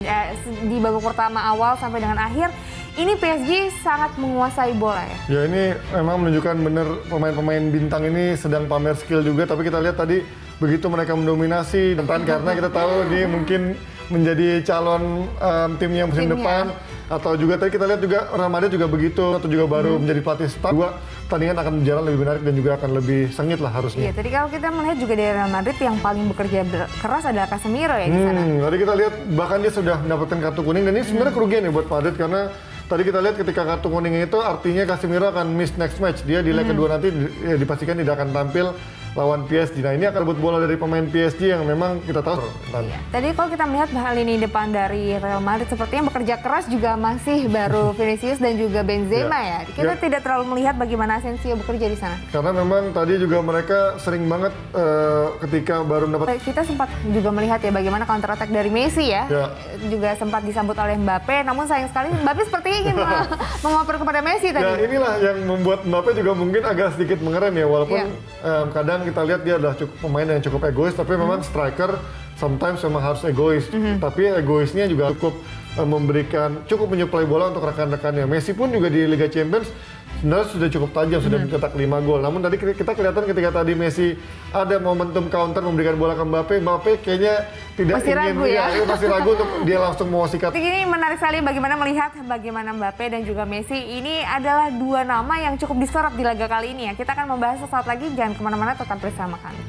eh, di babak pertama awal sampai dengan akhir ini PSG sangat menguasai bola ya. Ya ini memang menunjukkan benar pemain-pemain bintang ini sedang pamer skill juga tapi kita lihat tadi begitu mereka mendominasi depan karena kita tahu dia mungkin menjadi calon um, timnya musim Timnya. depan atau juga tadi kita lihat juga Real Madrid juga begitu atau juga baru Hmm. menjadi pelatih start juga pertandingan akan berjalan lebih menarik dan juga akan lebih sengit lah Iya, harusnya. tadi kalau kita melihat juga dari Real Madrid yang paling bekerja keras adalah Casemiro ya di sana. Hmm, tadi kita lihat bahkan dia sudah mendapatkan kartu kuning dan ini sebenarnya Hmm. kerugian ya buat Madrid karena tadi kita lihat ketika kartu kuning itu artinya Casemiro akan miss next match. Dia di leg Hmm. kedua nanti ya, dipastikan tidak akan tampil lawan PSG. Nah ini akan rebut bola dari pemain PSG yang memang kita tahu. Iya. Tadi kalau kita melihat hal ini depan dari Real Madrid sepertinya bekerja keras juga masih baru Vinicius dan juga Benzema Ya. ya. Kita Ya. tidak terlalu melihat bagaimana Asensio bekerja di sana. Karena memang tadi juga mereka sering banget eh, ketika baru mendapat Kita sempat juga melihat ya bagaimana counter attack dari Messi ya. Ya. Juga sempat disambut oleh Mbappe, namun sayang sekali Mbappe seperti ingin meng- mengoper kepada Messi Ya tadi. inilah yang membuat Mbappe juga mungkin agak sedikit mengerem ya walaupun Iya. em, kadang kita lihat dia adalah cukup pemain yang cukup egois tapi memang striker sometimes memang harus egois. Tapi egoisnya juga cukup em, memberikan cukup menyuplai bola untuk rekan-rekannya. Messi pun juga di Liga Champions sebenarnya sudah cukup tajam sudah mencetak 5 gol namun tadi kita kelihatan ketika tadi Messi ada momentum counter memberikan bola ke Mbappe Mbappe kayaknya tidak Masih ingin ragu ya? iya, masih ragu untuk dia langsung mau sikat ini menarik sekali bagaimana melihat bagaimana Mbappe dan juga Messi ini adalah dua nama yang cukup disorot di laga kali ini ya. Kita akan membahas sesaat lagi, jangan ke mana-mana tetap bersama kami.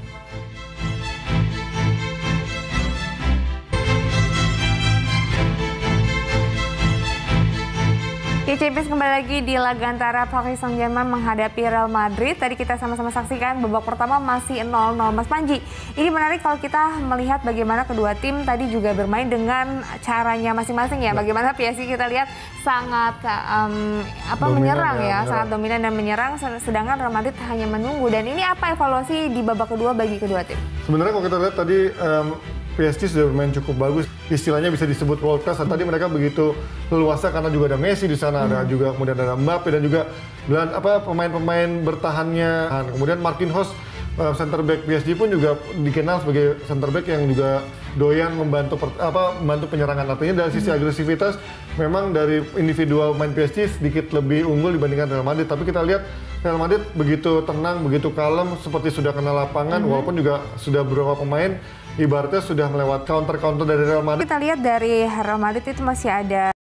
Ya, Champions kembali lagi di laga antara Paris Saint-Germain menghadapi Real Madrid. Tadi kita sama-sama saksikan babak pertama masih 0-0 Mas Panji. Ini menarik kalau kita melihat bagaimana kedua tim tadi juga bermain dengan caranya masing-masing ya. Bagaimana PSG kita lihat sangat em, apa Dominan menyerang ya, ya, menyerang. sangat dominan dan menyerang sedangkan Real Madrid hanya menunggu. Dan ini apa evaluasi di babak kedua bagi kedua tim? Sebenarnya kalau kita lihat tadi em, PSG sudah bermain cukup bagus, istilahnya bisa disebut world class. Tadi mereka begitu leluasa karena juga ada Messi di sana, ada juga kemudian ada Mbappe dan juga apa pemain-pemain bertahannya. Nah, Kemudian Marquinhos eh, center back PSG pun juga dikenal sebagai center back yang juga doyan membantu per- apa membantu penyerangan. Artinya dari sisi agresivitas memang dari individual pemain PSG sedikit lebih unggul dibandingkan Real Madrid. Tapi kita lihat Real Madrid begitu tenang, begitu kalem, seperti sudah kena lapangan, walaupun juga sudah beberapa pemain ibaratnya sudah melewat counter-counter dari Real Madrid. Kita lihat dari Real Madrid itu masih ada